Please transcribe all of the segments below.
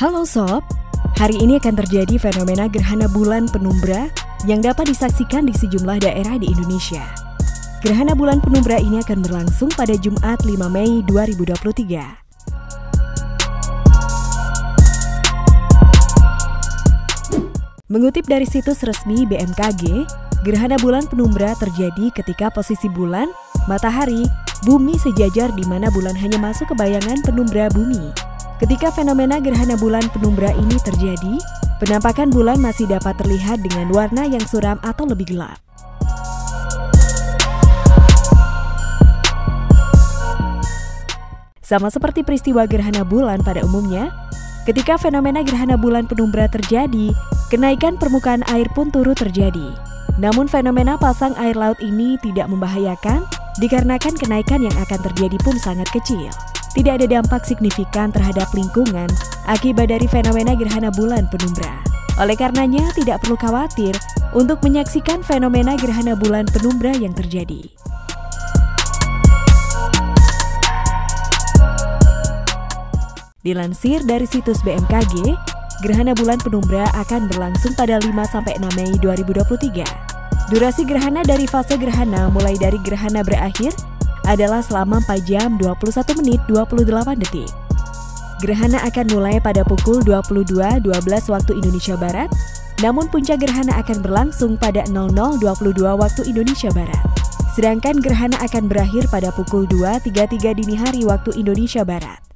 Halo Sob, hari ini akan terjadi fenomena gerhana bulan penumbra yang dapat disaksikan di sejumlah daerah di Indonesia. Gerhana bulan penumbra ini akan berlangsung pada Jumat 5 Mei 2023. Mengutip dari situs resmi BMKG, gerhana bulan penumbra terjadi ketika posisi bulan, matahari, bumi sejajar di mana bulan hanya masuk ke bayangan penumbra bumi. Ketika fenomena gerhana bulan penumbra ini terjadi, penampakan bulan masih dapat terlihat dengan warna yang suram atau lebih gelap. Sama seperti peristiwa gerhana bulan pada umumnya, ketika fenomena gerhana bulan penumbra terjadi, Kenaikan permukaan air pun turut terjadi. Namun fenomena pasang air laut ini tidak membahayakan dikarenakan kenaikan yang akan terjadi pun sangat kecil. Tidak ada dampak signifikan terhadap lingkungan akibat dari fenomena gerhana bulan penumbra. Oleh karenanya tidak perlu khawatir untuk menyaksikan fenomena gerhana bulan penumbra yang terjadi. Dilansir dari situs BMKG, Gerhana bulan penumbra akan berlangsung pada 5-6 Mei 2023. Durasi gerhana dari fase gerhana mulai dari gerhana berakhir adalah selama 4 jam 21 menit 28 detik. Gerhana akan mulai pada pukul 22.12 waktu Indonesia Barat, namun puncak gerhana akan berlangsung pada 00.22 waktu Indonesia Barat. Sedangkan gerhana akan berakhir pada pukul 2.33 dini hari waktu Indonesia Barat.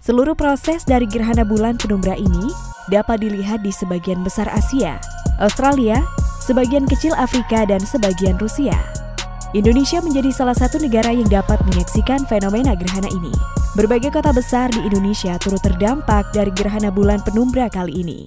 Seluruh proses dari gerhana bulan penumbra ini dapat dilihat di sebagian besar Asia, Australia, sebagian kecil Afrika, dan sebagian Rusia. Indonesia menjadi salah satu negara yang dapat menyaksikan fenomena gerhana ini. Berbagai kota besar di Indonesia turut terdampak dari gerhana bulan penumbra kali ini.